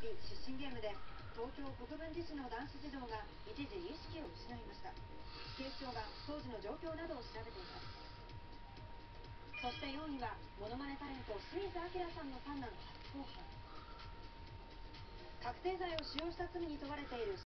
ぎ出身ゲームで東京国分寺市の男子児童が一時意識を失いました。警視庁が当時の状況などを調べています。そして4位はものまねタレント清水明さんの三男初公判。覚醒剤を使用した罪に問われている